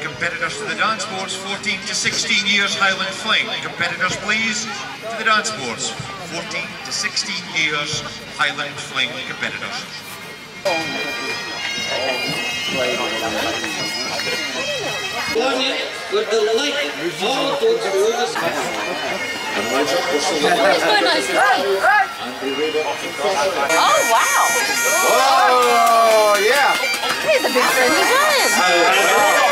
competitors to the dance sports, 14 to 16 years Highland Fling. Competitors, please, to the dance sports, 14 to 16 years Highland Fling competitors. with the light all through the Oh, wow. Oh, yeah. He's a big friendly giant.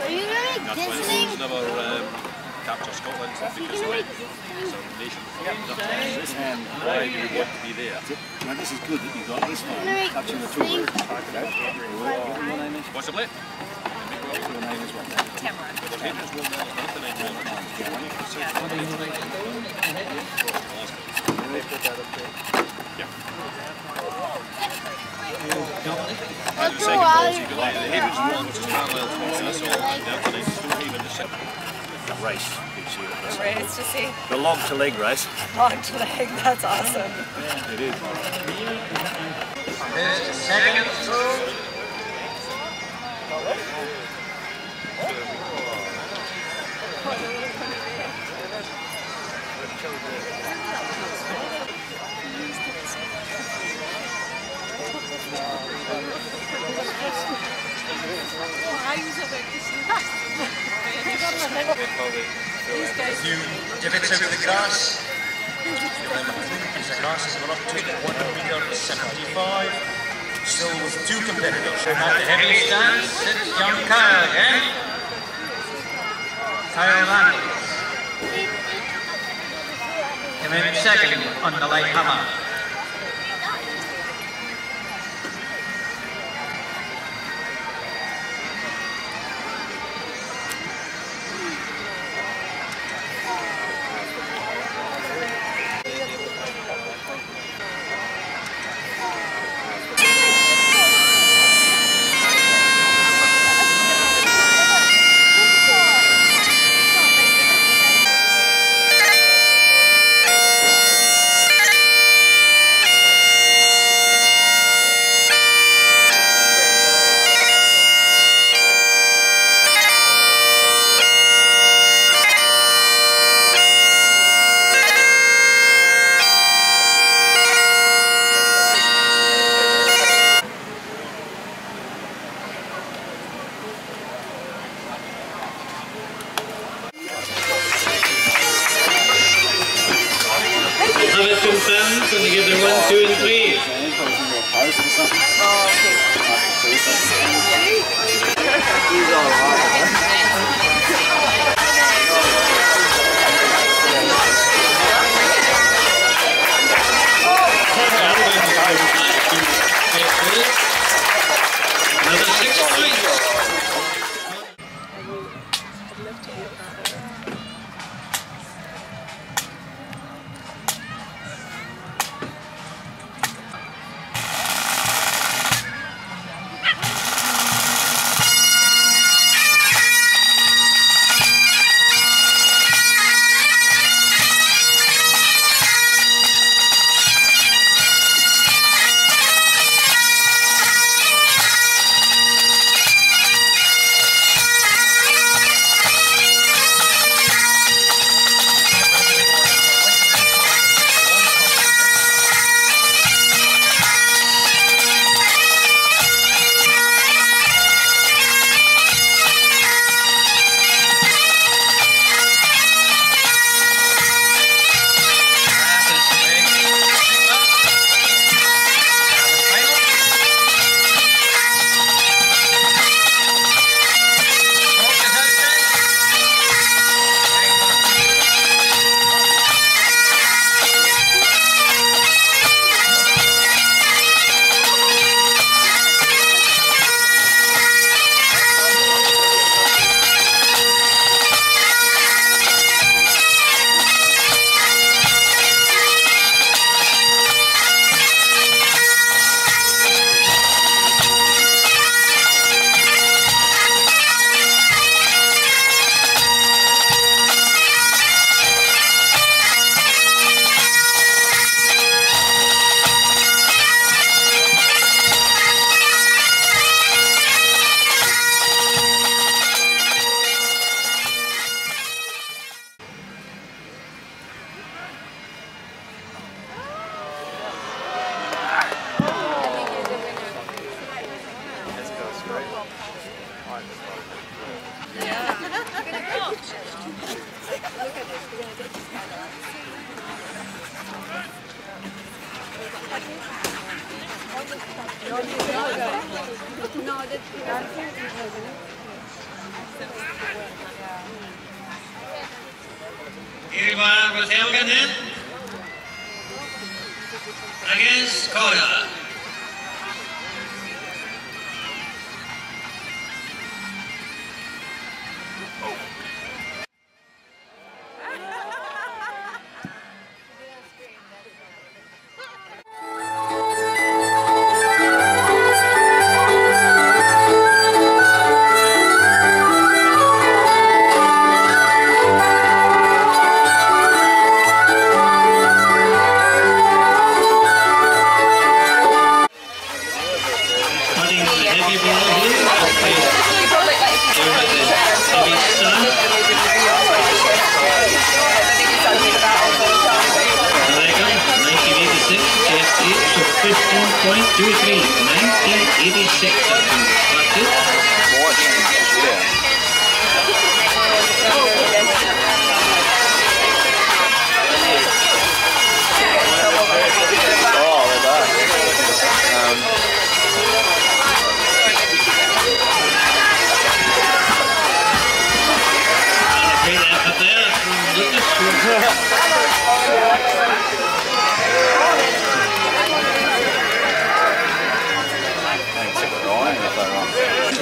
Are you really That's why Disney? Wolves never um, capture Scotland because of it. It's a nation. This hand wide, you want to be there. Now this is good that you got this one. Really Touching the tool. Disney? Park it out. Your name is? Possibly. Your name is what? There's Adrian's one there, there's nothing in there. Let's go out. You can like the Adrian's one, which is parallel to us, that's all. Down to the two even the second. The race. You see what this Race to see The log to leg race. long leg. That's awesome. It is. Second. You divots out the grass. The grass is going up to 100 metre 75. Still with two competitors. At the heavy stance sits young Kyle again. Kyle Landis. Came in second on the light hammer. Iribar was Against Koda. 15.23. 1986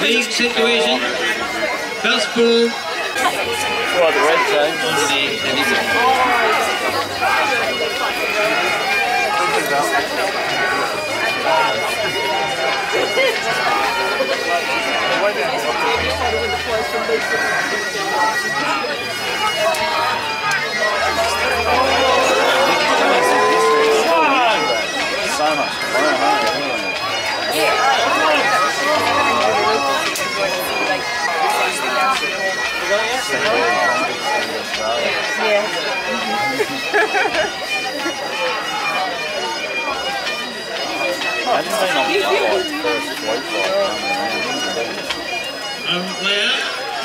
League situation. First ball well, the red zone. on the heavy side. So Imagine being on the first flight flight coming. Um, player.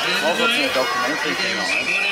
I was watching a documentary tonight.